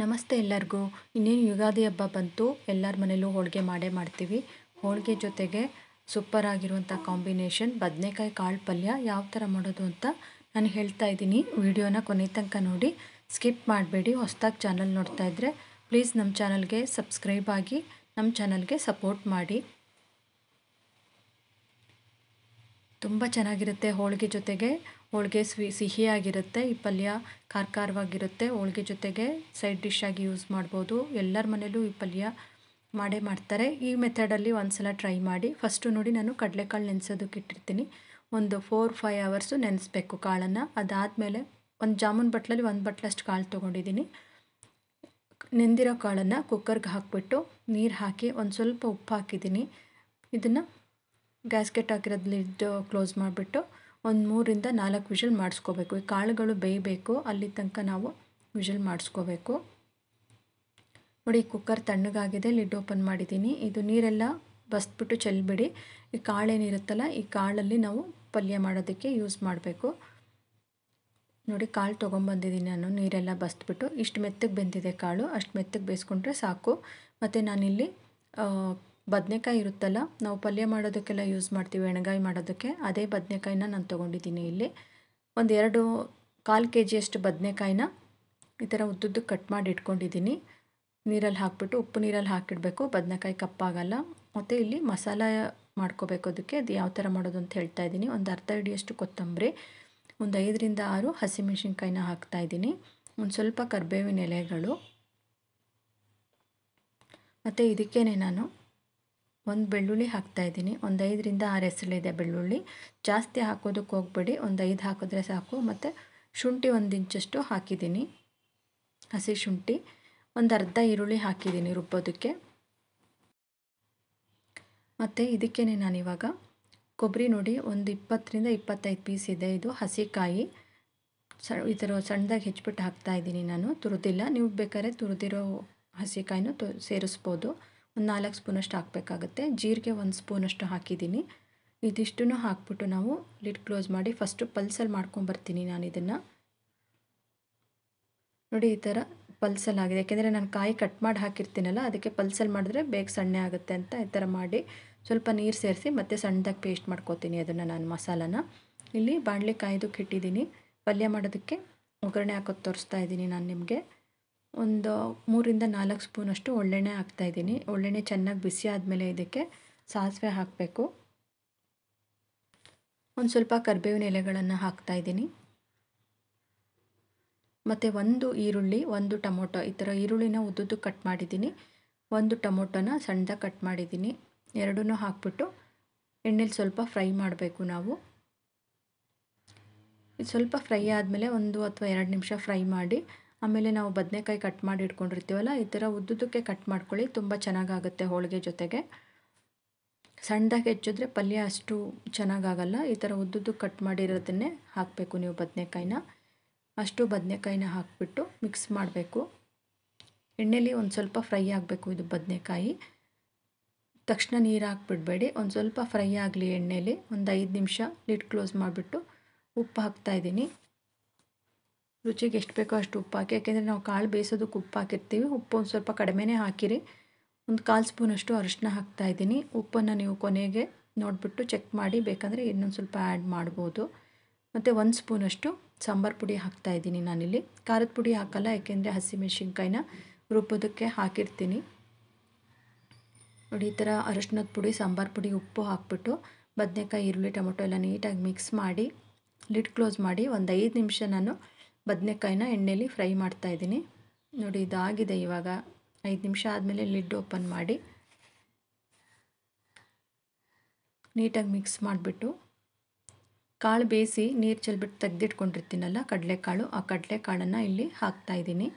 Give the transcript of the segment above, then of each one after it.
ನಮಸ್ತೆ ಎಲ್ಲರಿಗೂ. ಇನ್ನೇನು ಯುಗಾದಿ ಹಬ್ಬ ಬಂತು, ಎಲ್ಲರ ಮನೇಲೂ ಹೋಳಿಗೆ ಮಾಡೇ ಮಾಡ್ತೀವಿ. ಹೋಳಿಗೆ ಜೊತೆಗೆ ಸೂಪರ್ ಆಗಿರುವಂಥ ಕಾಂಬಿನೇಷನ್ ಬದನೆಕಾಯಿ ಕಾಳು ಪಲ್ಯ ಯಾವ ಥರ ಮಾಡೋದು ಅಂತ ನಾನು ಹೇಳ್ತಾ ಇದ್ದೀನಿ. ವಿಡಿಯೋನ ಕೊನೆ ತನಕ ನೋಡಿ. ಸ್ಕಿಪ್ ಮಾಡಬೇಡಿ, ಹೊಸ್ದಾಗಿ ಚಾನಲ್ ನೋಡ್ತಾ ಇದ್ದರೆ ಪ್ಲೀಸ್ ನಮ್ಮ ಚಾನಲ್ಗೆ ಸಬ್ಸ್ಕ್ರೈಬ್ ಆಗಿ ನಮ್ಮ ಚಾನಲ್ಗೆ ಸಪೋರ್ಟ್ ಮಾಡಿ. ತುಂಬ ಚೆನ್ನಾಗಿರುತ್ತೆ ಹೋಳಿಗೆ ಜೊತೆಗೆ. ಹೋಳಿಗೆ ಸ್ವೀ ಸಿಹಿಯಾಗಿರುತ್ತೆ, ಈ ಪಲ್ಯ ಖಾರ ಖಾರವಾಗಿರುತ್ತೆ ಹೋಳಿಗೆ ಜೊತೆಗೆ ಸೈಡ್ ಡಿಶ್ ಆಗಿ ಯೂಸ್ ಮಾಡ್ಬೋದು. ಎಲ್ಲರ ಮನೇಲೂ ಈ ಪಲ್ಯ ಮಾಡೇ ಮಾಡ್ತಾರೆ. ಈ ಮೆಥಡಲ್ಲಿ ಒಂದು ಸಲ ಟ್ರೈ ಮಾಡಿ. ಫಸ್ಟು ನೋಡಿ ನಾನು ಕಡಲೆಕಾಳು ನೆನೆಸೋದಕ್ಕೆ ಇಟ್ಟಿರ್ತೀನಿ. ಒಂದು ಫೋರ್, ಫೈವ್ ಅವರ್ಸು ನೆನೆಸ್ಬೇಕು ಕಾಳನ್ನು. ಅದಾದಮೇಲೆ ಒಂದು ಜಾಮೂನ್ ಬಟ್ಲಲ್ಲಿ ಒಂದು ಬಟ್ಲಷ್ಟು ಕಾಳು ತೊಗೊಂಡಿದ್ದೀನಿ. ನೆಂದಿರೋ ಕಾಳನ್ನು ಕುಕ್ಕರ್ಗೆ ಹಾಕಿಬಿಟ್ಟು ನೀರು ಹಾಕಿ ಒಂದು ಸ್ವಲ್ಪ ಉಪ್ಪು ಹಾಕಿದ್ದೀನಿ. ಇದನ್ನು ಗ್ಯಾಸ್ಕೆಟ್ ಹಾಕಿರೋದು ಲಿಡ್ ಕ್ಲೋಸ್ ಮಾಡಿಬಿಟ್ಟು ಒಂದು ಮೂರಿಂದ ನಾಲ್ಕು ವಿಷಲ್ ಮಾಡಿಸ್ಕೋಬೇಕು. ಈ ಕಾಳುಗಳು ಬೇಯಬೇಕು, ಅಲ್ಲಿ ತನಕ ನಾವು ವಿಷಲ್ ಮಾಡಿಸ್ಕೋಬೇಕು. ನೋಡಿ ಕುಕ್ಕರ್ ತಣ್ಣಗಾಗಿದೆ, ಲಿಡ್ ಓಪನ್ ಮಾಡಿದ್ದೀನಿ. ಇದು ನೀರೆಲ್ಲ ಬಸ್ಬಿಟ್ಟು ಚೆಲ್ಬಿಡಿ. ಈ ಕಾಳೇನಿರುತ್ತಲ್ಲ, ಈ ಕಾಳಲ್ಲಿ ನಾವು ಪಲ್ಯ ಮಾಡೋದಕ್ಕೆ ಯೂಸ್ ಮಾಡಬೇಕು. ನೋಡಿ, ಕಾಳು ತೊಗೊಂಬಂದಿದ್ದೀನಿ ನಾನು, ನೀರೆಲ್ಲ ಬಸ್ಬಿಟ್ಟು. ಇಷ್ಟು ಮೆತ್ತಗೆ ಬೆಂದಿದೆ ಕಾಳು, ಅಷ್ಟು ಮೆತ್ತಗೆ ಬೇಯಿಸ್ಕೊಂಡ್ರೆ ಸಾಕು. ಮತ್ತು ನಾನಿಲ್ಲಿ ಬದನೆಕಾಯಿ ಇರುತ್ತಲ್ಲ, ನಾವು ಪಲ್ಯ ಮಾಡೋದಕ್ಕೆಲ್ಲ ಯೂಸ್ ಮಾಡ್ತೀವಿ, ಎಣ್ಗಾಯಿ ಮಾಡೋದಕ್ಕೆ. ಅದೇ ಬದನೆಕಾಯಿನ ನಾನು ತೊಗೊಂಡಿದ್ದೀನಿ ಇಲ್ಲಿ. ಒಂದು ಎರಡು ಕಾಲು ಕೆ ಜಿಯಷ್ಟು ಬದನೆಕಾಯಿನ ಈ ಥರ ಉದ್ದುದ್ದು ಕಟ್ ಮಾಡಿ ಇಟ್ಕೊಂಡಿದ್ದೀನಿ. ನೀರಲ್ಲಿ ಹಾಕ್ಬಿಟ್ಟು ಉಪ್ಪು ನೀರಲ್ಲಿ ಹಾಕಿಡಬೇಕು, ಬದನೆಕಾಯಿ ಕಪ್ಪಾಗಲ್ಲ ಮತ್ತು ಇಲ್ಲಿ ಮಸಾಲ ಮಾಡ್ಕೋಬೇಕು ಅದಕ್ಕೆ. ಅದು ಯಾವ ಥರ ಮಾಡೋದು ಅಂತ ಹೇಳ್ತಾ ಇದ್ದೀನಿ. ಒಂದು ಅರ್ಧ ಹಿಡಿಯಷ್ಟು ಕೊತ್ತಂಬರಿ, ಒಂದು ಐದರಿಂದ ಆರು ಹಸಿಮೆಣ್ಸಿನ್ಕಾಯಿನ ಹಾಕ್ತಾಯಿದ್ದೀನಿ ಒಂದು ಸ್ವಲ್ಪ ಕರಿಬೇವಿನ ಎಲೆಗಳು. ಮತ್ತು ಇದಕ್ಕೇ ನಾನು ಒಂದು ಬೆಳ್ಳುಳ್ಳಿ ಹಾಕ್ತಾ ಇದ್ದೀನಿ. ಒಂದು ಐದರಿಂದ ಆರು ಇದೆ ಬೆಳ್ಳುಳ್ಳಿ. ಜಾಸ್ತಿ ಹಾಕೋದಕ್ಕೆ ಹೋಗ್ಬೇಡಿ. ಒಂದು ಐದು ಹಾಕಿದ್ರೆ ಸಾಕು. ಮತ್ತು ಶುಂಠಿ ಒಂದು ಇಂಚಷ್ಟು ಹಾಕಿದ್ದೀನಿ. ಹಸಿ ಶುಂಠಿ. ಒಂದು ಅರ್ಧ ಈರುಳ್ಳಿ ಹಾಕಿದ್ದೀನಿ ರುಬ್ಬೋದಕ್ಕೆ. ಮತ್ತು ಇದಕ್ಕೇ ನಾನಿವಾಗ ಕೊಬ್ಬರಿ ನೋಡಿ. ಒಂದು ಇಪ್ಪತ್ತರಿಂದ ಇಪ್ಪತ್ತೈದು ಪೀಸ್ ಇದೆ. ಇದು ಹಸಿಕಾಯಿ. ಸ, ಈ ಥರ ಸಣ್ಣದಾಗಿ ಹೆಚ್ಚಿಬಿಟ್ಟು ಹಾಕ್ತಾಯಿದ್ದೀನಿ ನಾನು. ತುರಿದಿಲ್ಲ. ನೀವು ಬೇಕಾದ್ರೆ ತುರಿದಿರೋ ಹಸಿಕಾಯಿನೂ ತು, ಸೇರಿಸ್ಬೋದು. ಒಂದು ನಾಲ್ಕು ಸ್ಪೂನಷ್ಟು ಹಾಕಬೇಕಾಗುತ್ತೆ. ಜೀರಿಗೆ ಒಂದು ಸ್ಪೂನಷ್ಟು ಹಾಕಿದ್ದೀನಿ. ಇದಿಷ್ಟನ್ನು ಹಾಕ್ಬಿಟ್ಟು ನಾವು ಲಿಡ್ ಕ್ಲೋಸ್ ಮಾಡಿ ಫಸ್ಟು ಪಲ್ಸಲ್ಲಿ ಮಾಡ್ಕೊಂಬರ್ತೀನಿ ನಾನು ಇದನ್ನು. ನೋಡಿ ಈ ಥರ ಪಲ್ಸಲ್ಲಿ ಆಗಿದೆ ಯಾಕೆಂದರೆ ನಾನು ಕಾಯಿ ಕಟ್ ಮಾಡಿ ಹಾಕಿರ್ತೀನಲ್ಲ, ಅದಕ್ಕೆ ಪಲ್ಸಲ್ಲಿ ಮಾಡಿದ್ರೆ ಬೇಗ ಸಣ್ಣ ಆಗುತ್ತೆ ಅಂತ ಈ ಥರ ಮಾಡಿ ಸ್ವಲ್ಪ ನೀರು ಸೇರಿಸಿ ಮತ್ತು ಸಣ್ಣದಾಗಿ ಪೇಸ್ಟ್ ಮಾಡ್ಕೋತೀನಿ ಅದನ್ನು ನಾನು ಮಸಾಲನ. ಇಲ್ಲಿ ಬಾಣಲೆ ಕಾಯ್ದು ಇಟ್ಟಿದ್ದೀನಿ ಪಲ್ಯ ಮಾಡೋದಕ್ಕೆ ಒಗ್ಗರಣೆ ಹಾಕೋದು ತೋರಿಸ್ತಾ ಇದ್ದೀನಿ ನಾನು ನಿಮಗೆ. ಒಂದು ಮೂರಿಂದ ನಾಲ್ಕು ಸ್ಪೂನಷ್ಟು ಒಳ್ಳೆಣ್ಣೆ ಹಾಕ್ತಾಯಿದ್ದೀನಿ ಒಳ್ಳೆಣ್ಣೆ ಚೆನ್ನಾಗಿ ಬಿಸಿ ಆದಮೇಲೆ ಇದಕ್ಕೆ ಸಾಸಿವೆ ಹಾಕಬೇಕು. ಒಂದು ಸ್ವಲ್ಪ ಕರಿಬೇವಿನ ಎಲೆಗಳನ್ನು ಹಾಕ್ತಾಯಿದ್ದೀನಿ ಮತ್ತು ಒಂದು ಈರುಳ್ಳಿ, ಒಂದು ಟೊಮೊಟೊ ಈ ಥರ ಈರುಳ್ಳಿನ ಉದ್ದುದ್ದು ಕಟ್ ಮಾಡಿದ್ದೀನಿ. ಒಂದು ಟೊಮೊಟೊನ ಸಣ್ಣದಾಗಿ ಕಟ್ ಮಾಡಿದ್ದೀನಿ. ಎರಡನ್ನೂ ಹಾಕ್ಬಿಟ್ಟು ಎಣ್ಣೆಲಿ ಸ್ವಲ್ಪ ಫ್ರೈ ಮಾಡಬೇಕು ನಾವು. ಸ್ವಲ್ಪ ಫ್ರೈ ಆದಮೇಲೆ ಒಂದು ಅಥವಾ ಎರಡು ನಿಮಿಷ ಫ್ರೈ ಮಾಡಿ ಆಮೇಲೆ ನಾವು ಬದನೆಕಾಯಿ ಕಟ್ ಮಾಡಿ ಇಟ್ಕೊಂಡಿರ್ತೀವಲ್ಲ, ಈ ಥರ ಉದ್ದುದಕ್ಕೆ ಕಟ್ ಮಾಡ್ಕೊಳ್ಳಿ, ತುಂಬ ಚೆನ್ನಾಗಾಗುತ್ತೆ ಹೋಳಿಗೆ ಜೊತೆಗೆ. ಸಣ್ಣದಾಗಿ ಹೆಚ್ಚಿದ್ರೆ ಪಲ್ಯ ಅಷ್ಟು ಚೆನ್ನಾಗಾಗಲ್ಲ, ಈ ಥರ ಉದ್ದುದ್ದು ಕಟ್ ಮಾಡಿರೋದನ್ನೇ ಹಾಕಬೇಕು ನೀವು ಬದನೆಕಾಯಿನ. ಅಷ್ಟು ಬದನೆಕಾಯಿನ ಹಾಕಿಬಿಟ್ಟು ಮಿಕ್ಸ್ ಮಾಡಬೇಕು. ಎಣ್ಣೆಲಿ ಒಂದು ಸ್ವಲ್ಪ ಫ್ರೈ ಆಗಬೇಕು ಇದು ಬದನೆಕಾಯಿ. ತಕ್ಷಣ ನೀರು ಹಾಕ್ಬಿಡ್ಬೇಡಿ, ಒಂದು ಸ್ವಲ್ಪ ಫ್ರೈ ಆಗಲಿ ಎಣ್ಣೆಲಿ, ಒಂದು ಐದು ನಿಮಿಷ ಲಿಡ್ ಕ್ಲೋಸ್ ಮಾಡಿಬಿಟ್ಟು ಉಪ್ಪು ಹಾಕ್ತಾಯಿದ್ದೀನಿ ರುಚಿಗೆ ಎಷ್ಟು ಬೇಕೋ ಅಷ್ಟು ಉಪ್ಪು ಹಾಕಿ, ಯಾಕೆಂದರೆ ನಾವು ಕಾಳು ಬೇಯಿಸೋದಕ್ಕೆ ಉಪ್ಪು ಹಾಕಿರ್ತೀವಿ. ಉಪ್ಪು ಒಂದು ಸ್ವಲ್ಪ ಕಡಿಮೆನೇ ಹಾಕಿರಿ. ಒಂದು ಕಾಲು ಸ್ಪೂನಷ್ಟು ಅರಿಶಿನ ಹಾಕ್ತಾಯಿದ್ದೀನಿ ಉಪ್ಪನ್ನು ನೀವು ಕೊನೆಗೆ ನೋಡಿಬಿಟ್ಟು ಚೆಕ್ ಮಾಡಿ, ಬೇಕಂದರೆ ಇನ್ನೊಂದು ಸ್ವಲ್ಪ ಆ್ಯಡ್ ಮಾಡ್ಬೋದು. ಮತ್ತು ಒಂದು ಸ್ಪೂನಷ್ಟು ಸಾಂಬಾರು ಪುಡಿ ಹಾಕ್ತಾಯಿದ್ದೀನಿ ನಾನಿಲ್ಲಿ. ಖಾರದ ಪುಡಿ ಹಾಕಲ್ಲ, ಯಾಕೆಂದರೆ ಹಸಿಮೆಣ್ಸಿನ್ಕಾಯಿನ ರುಬ್ಬೋದಕ್ಕೆ ಹಾಕಿರ್ತೀನಿ. ನೋಡಿ, ಈ ಥರ ಅರಿಶಿನದ ಪುಡಿ, ಸಾಂಬಾರು ಪುಡಿ, ಉಪ್ಪು ಹಾಕ್ಬಿಟ್ಟು ಬದನೆಕಾಯಿ, ಈರುಳ್ಳಿ, ಟೊಮೊಟೊ ಎಲ್ಲ ನೀಟಾಗಿ ಮಿಕ್ಸ್ ಮಾಡಿ, ಲಿಡ್ ಕ್ಲೋಸ್ ಮಾಡಿ ಒಂದು ಐದು ನಿಮಿಷ ನಾನು ಬದನೆಕಾಯಿನ ಎಣ್ಣೆಲಿ ಫ್ರೈ ಮಾಡ್ತಾಯಿದ್ದೀನಿ ನೋಡಿ, ಇದಾಗಿದೆ ಇವಾಗ. ಐದು ನಿಮಿಷ ಆದಮೇಲೆ ಲಿಡ್ ಓಪನ್ ಮಾಡಿ. ನೀಟಾಗಿ ಮಿಕ್ಸ್ ಮಾಡಿಬಿಟ್ಟು ಕಾಳು ಬೇಯಿಸಿ ನೀರು ಚೆಲ್ಬಿಟ್ಟು ತೆಗೆದಿಟ್ಕೊಂಡಿರ್ತೀನಲ್ಲ, ಕಡಲೆಕಾಳು, ಆ ಕಡಲೆಕಾಳನ್ನು ಇಲ್ಲಿ ಹಾಕ್ತಾಯಿದ್ದೀನಿ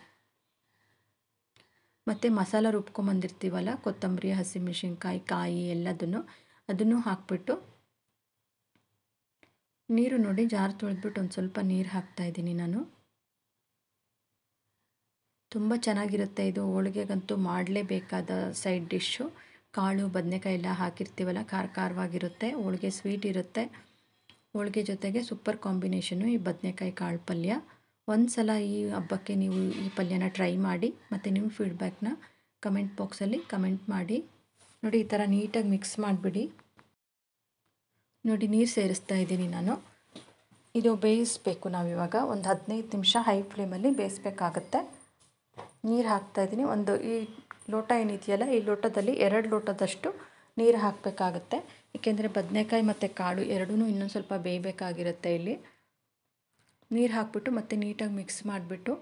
ಮತ್ತು ಮಸಾಲ ರುಬ್ಕೊಂಬಂದಿರ್ತೀವಲ್ಲ, ಕೊತ್ತಂಬರಿ, ಹಸಿಮೆಣಸಿನ್ಕಾಯಿ, ಕಾಯಿ ಎಲ್ಲದನ್ನು, ಅದನ್ನು ಹಾಕ್ಬಿಟ್ಟು ನೀರು ನೋಡಿ, ಜಾರ್ ತೊಳೆದ್ಬಿಟ್ಟು ಒಂದು ಸ್ವಲ್ಪ ನೀರು ಹಾಕ್ತಾಯಿದ್ದೀನಿ ನಾನು. ತುಂಬ ಚೆನ್ನಾಗಿರುತ್ತೆ ಇದು. ಹೋಳಿಗೆಗಂತೂ ಮಾಡಲೇಬೇಕಾದ ಸೈಡ್ ಡಿಶ್ಶು ಕಾಳು, ಬದನೆಕಾಯಿ ಎಲ್ಲ ಹಾಕಿರ್ತೀವಲ್ಲ, ಖಾರ ಖಾರವಾಗಿರುತ್ತೆ. ಹೋಳಿಗೆ ಸ್ವೀಟ್ ಇರುತ್ತೆ. ಹೋಳಿಗೆ ಜೊತೆಗೆ ಸೂಪರ್ ಕಾಂಬಿನೇಷನು ಈ ಬದನೆಕಾಯಿ ಕಾಳು ಪಲ್ಯ. ಒಂದು ಸಲ ಈ ಹಬ್ಬಕ್ಕೆ ನೀವು ಈ ಪಲ್ಯನ ಟ್ರೈ ಮಾಡಿ ಮತ್ತು ನಿಮ್ಮ ಫೀಡ್ಬ್ಯಾಕ್ನ ಕಮೆಂಟ್ ಬಾಕ್ಸಲ್ಲಿ ಕಮೆಂಟ್ ಮಾಡಿ. ನೋಡಿ, ಈ ಥರ ನೀಟಾಗಿ ಮಿಕ್ಸ್ ಮಾಡಿಬಿಡಿ. ನೋಡಿ, ನೀರು ಸೇರಿಸ್ತಾ ಇದ್ದೀನಿ ನಾನು. ಇದು ಬೇಯಿಸಬೇಕು ನಾವಿವಾಗ. ಒಂದು ಹದಿನೈದು ನಿಮಿಷ ಹೈ ಫ್ಲೇಮಲ್ಲಿ ಬೇಯಿಸ್ಬೇಕಾಗತ್ತೆ. ನೀರು ಹಾಕ್ತಾಯಿದ್ದೀನಿ ಒಂದು ಈ ಲೋಟ ಏನಿದೆಯಲ್ಲ, ಈ ಲೋಟದಲ್ಲಿ ಎರಡು ಲೋಟದಷ್ಟು ನೀರು ಹಾಕಬೇಕಾಗತ್ತೆ. ಏಕೆಂದರೆ ಬದನೆಕಾಯಿ ಮತ್ತು ಕಾಳು ಎರಡೂ ಇನ್ನೊಂದು ಸ್ವಲ್ಪ ಬೇಯಬೇಕಾಗಿರುತ್ತೆ ಇಲ್ಲಿ. ನೀರು ಹಾಕ್ಬಿಟ್ಟು ಮತ್ತೆ ನೀಟಾಗಿ ಮಿಕ್ಸ್ ಮಾಡಿಬಿಟ್ಟು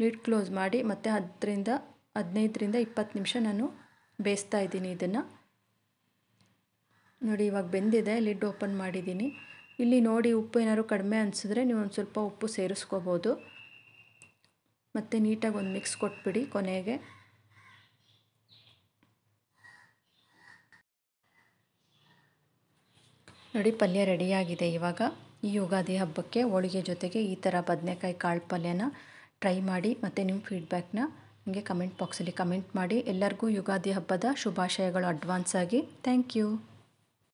ಲಿಡ್ ಕ್ಲೋಸ್ ಮಾಡಿ ಮತ್ತು ಹತ್ತರಿಂದ ಹದಿನೈದರಿಂದ ಇಪ್ಪತ್ತು ನಿಮಿಷ ನಾನು ಬೇಯಿಸ್ತಾ ಇದ್ದೀನಿ ಇದನ್ನು. ನೋಡಿ, ಇವಾಗ ಬೆಂದಿದೆ ಲಿಡ್ ಓಪನ್ ಮಾಡಿದ್ದೀನಿ ಇಲ್ಲಿ ನೋಡಿ ಉಪ್ಪು ಏನಾದ್ರು ಕಡಿಮೆ ಅನಿಸಿದ್ರೆ ನೀವು ಒಂದು ಸ್ವಲ್ಪ ಉಪ್ಪು ಸೇರಿಸ್ಕೋಬೋದು. ಮತ್ತು ನೀಟಾಗಿ ಒಂದು ಮಿಕ್ಸ್ ಕೊಟ್ಬಿಡಿ ಕೊನೆಗೆ. ನೋಡಿ, ಪಲ್ಯ ರೆಡಿಯಾಗಿದೆ ಇವಾಗ. ಈ ಯುಗಾದಿ ಹಬ್ಬಕ್ಕೆ ಹೋಳಿಗೆ ಜೊತೆಗೆ ಈ ಥರ ಬದನೆಕಾಯಿ ಕಾಳು ಪಲ್ಯನ ಟ್ರೈ ಮಾಡಿ ಮತ್ತು ನಿಮ್ಮ ಫೀಡ್ಬ್ಯಾಕ್ನ ನನಗೆ ಕಮೆಂಟ್ ಬಾಕ್ಸಲ್ಲಿ ಕಮೆಂಟ್ ಮಾಡಿ. ಎಲ್ಲರಿಗೂ ಯುಗಾದಿ ಹಬ್ಬದ ಶುಭಾಶಯಗಳು ಅಡ್ವಾನ್ಸ್ ಆಗಿ. Thank you